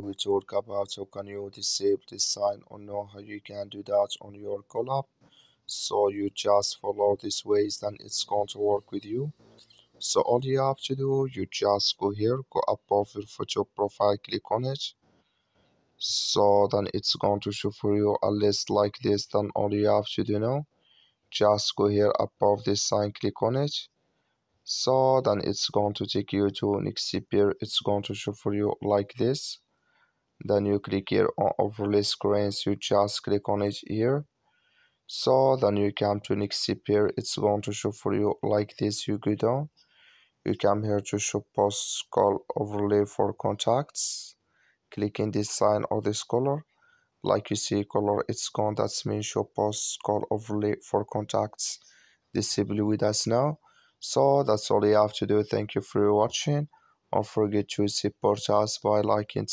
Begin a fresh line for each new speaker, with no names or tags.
we talk about how can you disable this sign or know how you can do that on your CallApp? So you just follow these ways then it's going to work with you. So all you have to do you just go here go above your photo profile click on it. So then it's going to show for you a list like this then all you have to do now just go here above this sign click on it. So then it's going to take you to next Nextpeer it's going to show for you like this then you click here on overlay screens you just click on it here. So then you come to Nextpeer it's going to show for you like this you go down you come here to show post call overlay for contacts. Click in this sign or this color. Like you see color it's gone. That's mean show post call overlay for contacts disable with us now. So that's all you have to do. Thank you for watching. Don't forget to support us by liking